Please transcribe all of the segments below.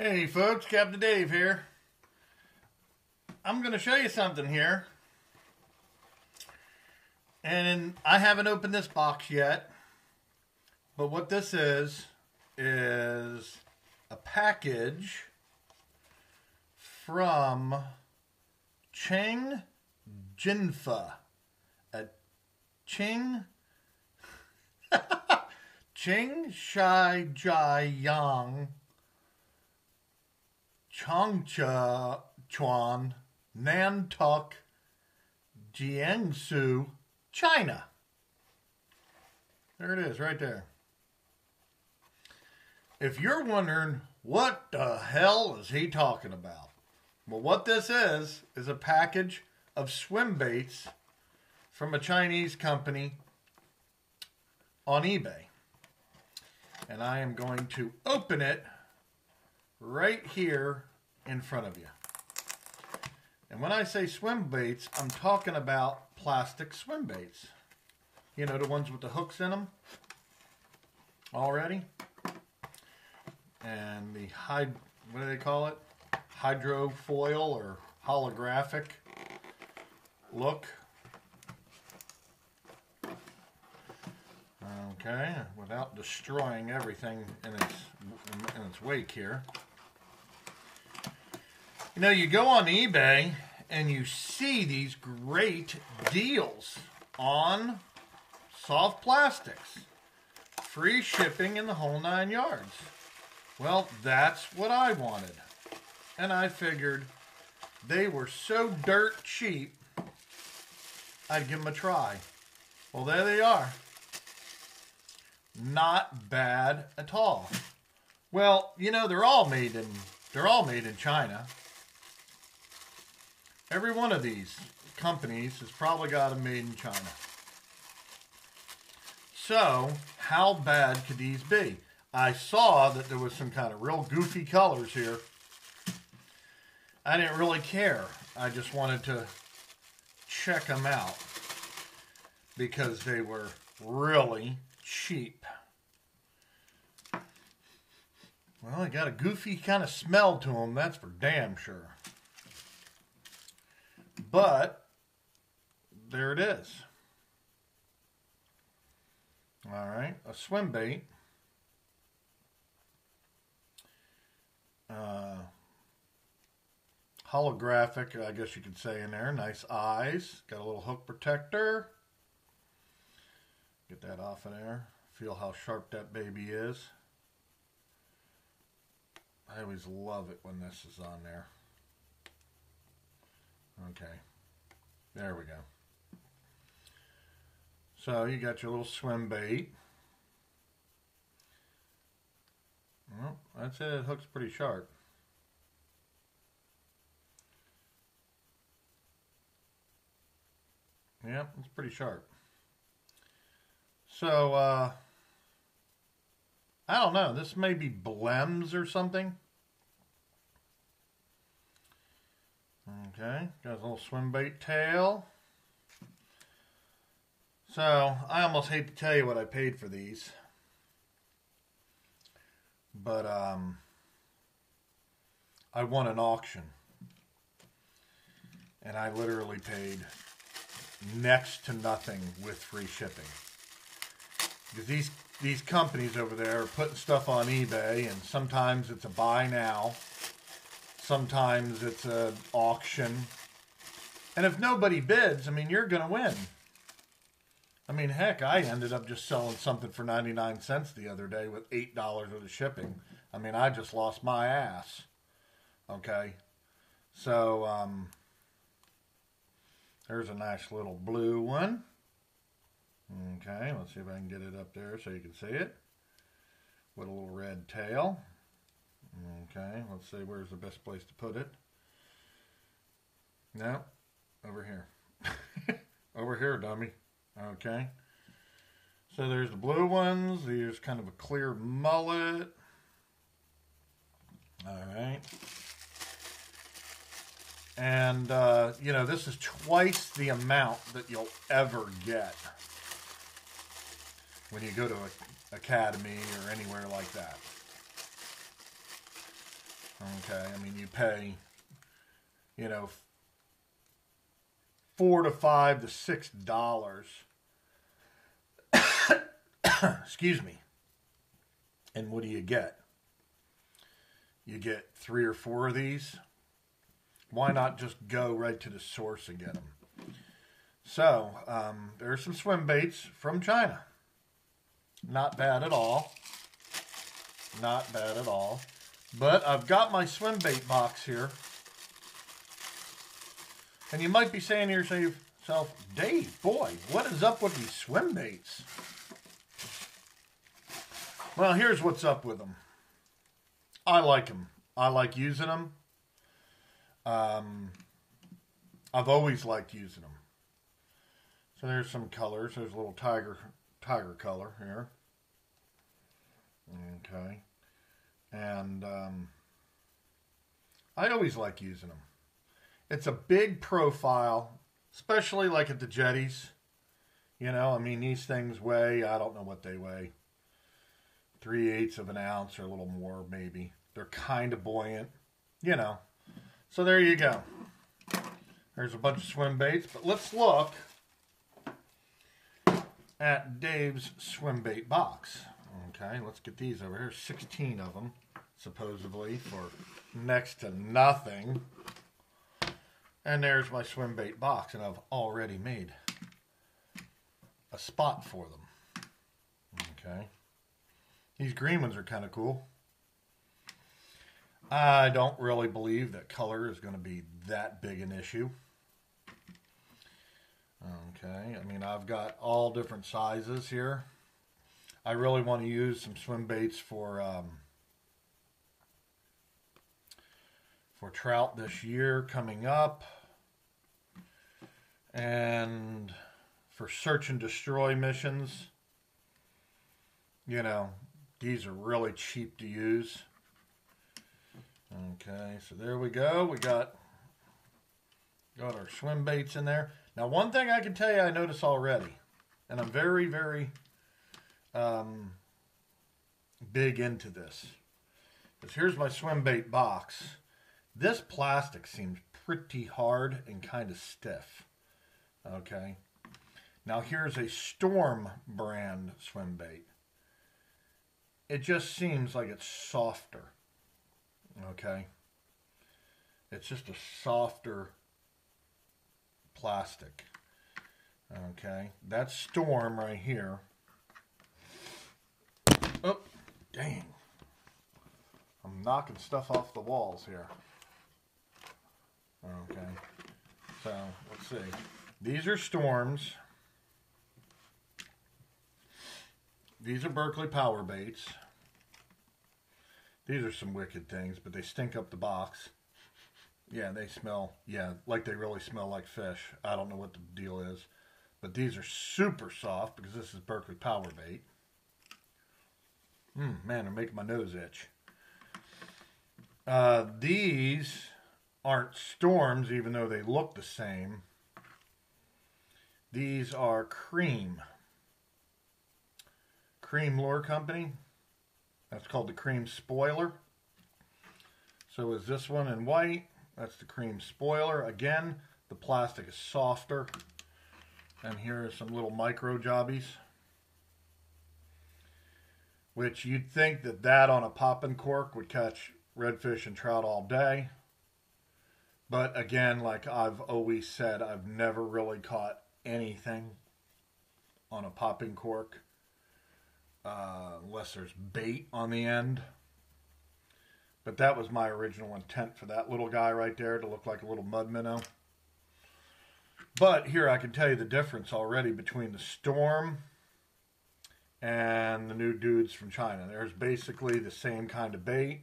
Hey folks, Captain Dave here. I'm going to show you something here. And I haven't opened this box yet. But what this is, is a package from Cheng Jinfa. A Ching Ching Shai Jai Yang Chongcha Chuan Nantuk Jiangsu China. There it is, right there. If you're wondering what the hell is he talking about? Well, what this is, is a package of swim baits from a Chinese company on eBay. And I am going to open it right here in front of you. And when I say swim baits, I'm talking about plastic swim baits. You know, the ones with the hooks in them already. And the hyd what do they call it? Hydrofoil or holographic look. Okay, without destroying everything in its in its wake here. You know, you go on eBay and you see these great deals on soft plastics. Free shipping in the whole nine yards. Well, that's what I wanted. And I figured they were so dirt cheap, I'd give them a try. Well, there they are. Not bad at all. Well, you know, they're all made in they're all made in China. Every one of these companies has probably got them made in China. So, how bad could these be? I saw that there was some kind of real goofy colors here. I didn't really care. I just wanted to check them out because they were really cheap. Well, they got a goofy kind of smell to them, that's for damn sure. But there it is. All right, a swim bait. Uh, holographic, I guess you could say in there. Nice eyes. Got a little hook protector. Get that off of there. Feel how sharp that baby is. I always love it when this is on there. Okay. There we go. So you got your little swim bait. Well, that's it. It hooks pretty sharp. Yeah, it's pretty sharp. So, uh, I don't know. This may be Blems or something. Okay, got a little swim bait tail. So, I almost hate to tell you what I paid for these. But, um, I won an auction. And I literally paid next to nothing with free shipping. Because these these companies over there are putting stuff on eBay, and sometimes it's a buy now, sometimes it's an auction. And if nobody bids, I mean, you're going to win. I mean, heck, I ended up just selling something for 99 cents the other day with $8 worth of shipping. I mean, I just lost my ass. Okay? So, um, there's a nice little blue one. Okay, let's see if I can get it up there so you can see it. With a little red tail. Okay, let's see where's the best place to put it. No, over here. over here, dummy. Okay. So there's the blue ones. There's kind of a clear mullet. All right. And, uh, you know, this is twice the amount that you'll ever get when you go to an academy or anywhere like that. Okay, I mean, you pay, you know, four to five to six dollars. Excuse me. And what do you get? You get three or four of these. Why not just go right to the source and get them? So, um, there are some swim baits from China. Not bad at all. Not bad at all. But I've got my swim bait box here. And you might be saying to yourself, Dave, boy, what is up with these swim baits? Well, here's what's up with them. I like them. I like using them. Um, I've always liked using them. So there's some colors. There's a little tiger tiger color here. Okay. And um, I always like using them. It's a big profile, especially like at the jetties. You know, I mean, these things weigh, I don't know what they weigh, three eighths of an ounce or a little more, maybe. They're kind of buoyant, you know. So there you go. There's a bunch of swim baits, but let's look at Dave's swim bait box. Okay, let's get these over here. 16 of them, supposedly, for next to nothing. And there's my swim bait box, and I've already made a spot for them. Okay. These green ones are kind of cool. I don't really believe that color is going to be that big an issue. Okay, I mean, I've got all different sizes here. I really want to use some swim baits for um, for trout this year coming up. And for search and destroy missions, you know, these are really cheap to use. Okay, so there we go. We got got our swim baits in there. Now, one thing I can tell you I notice already, and I'm very, very um, big into this, is here's my swim bait box. This plastic seems pretty hard and kind of stiff. Okay. Now here's a Storm brand swim bait. It just seems like it's softer. Okay. It's just a softer plastic. Okay. That's Storm right here. Dang. I'm knocking stuff off the walls here. Okay. So, let's see. These are storms. These are Berkley power baits. These are some wicked things, but they stink up the box. Yeah, they smell, yeah, like they really smell like fish. I don't know what the deal is. But these are super soft because this is Berkley power bait. Mmm, man, I'm making my nose itch. Uh, these aren't storms, even though they look the same. These are cream. Creme Lure Company. That's called the Creme Spoiler. So is this one in white. That's the Creme Spoiler. Again, the plastic is softer. And here are some little micro jobbies. Which you'd think that that on a popping cork would catch redfish and trout all day. But again, like I've always said, I've never really caught anything on a popping cork uh, unless there's bait on the end. But that was my original intent for that little guy right there to look like a little mud minnow. But here I can tell you the difference already between the Storm and the new dudes from China. There's basically the same kind of bait.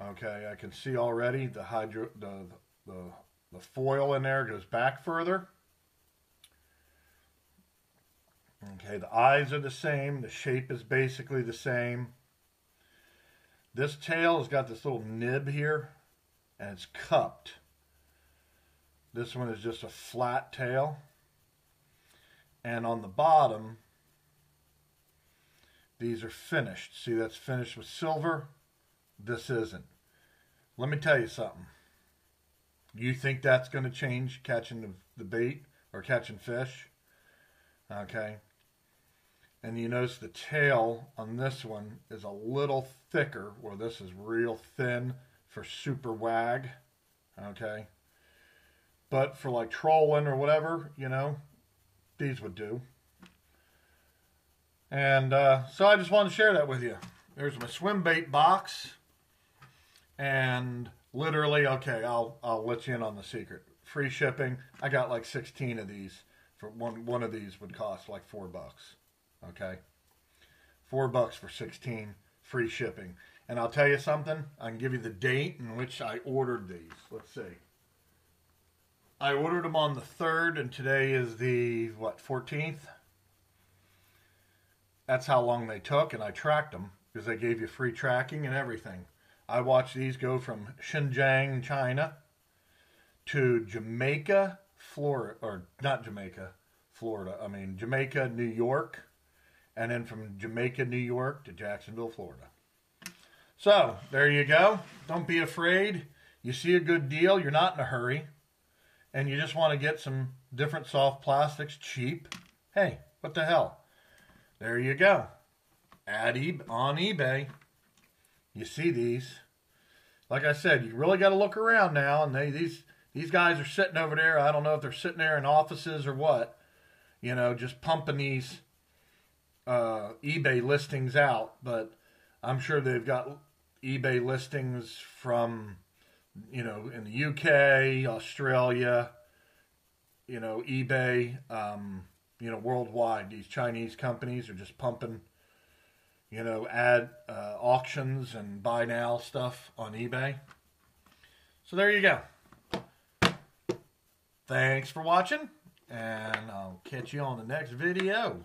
Okay, I can see already the hydro the the the foil in there goes back further. Okay, the eyes are the same. The shape is basically the same. This tail has got this little nib here, and it's cupped. This one is just a flat tail. And on the bottom, these are finished. See, that's finished with silver. This isn't. let me tell you something. You think that's going to change catching the, the bait or catching fish? Okay. And you notice the tail on this one is a little thicker, where this is real thin for super wag. Okay. But for like trolling or whatever, you know, these would do. And uh, so I just wanted to share that with you. There's my swim bait box. And literally, okay, I'll I'll let you in on the secret. Free shipping. I got like 16 of these. For one one of these would cost like four bucks. Okay, four bucks for 16 free shipping. And I'll tell you something. I can give you the date in which I ordered these. Let's see. I ordered them on the third, and today is the what 14th. That's how long they took, and I tracked them because they gave you free tracking and everything. I watched these go from Xinjiang, China, to Jamaica, Florida, or not Jamaica, Florida. I mean Jamaica, New York, and then from Jamaica, New York to Jacksonville, Florida. So there you go. Don't be afraid. You see a good deal, you're not in a hurry, and you just want to get some different soft plastics cheap. Hey, what the hell? There you go. At e- on eBay, you see these. Like I said, you really got to look around now, and they these these guys are sitting over there. I don't know if they're sitting there in offices or what, you know, just pumping these uh, eBay listings out. But I'm sure they've got eBay listings from, you know, in the UK, Australia, you know, eBay, um, you know, worldwide. These Chinese companies are just pumping, you know, ad uh, auctions and buy now stuff on eBay. So there you go. Thanks for watching, and I'll catch you on the next video.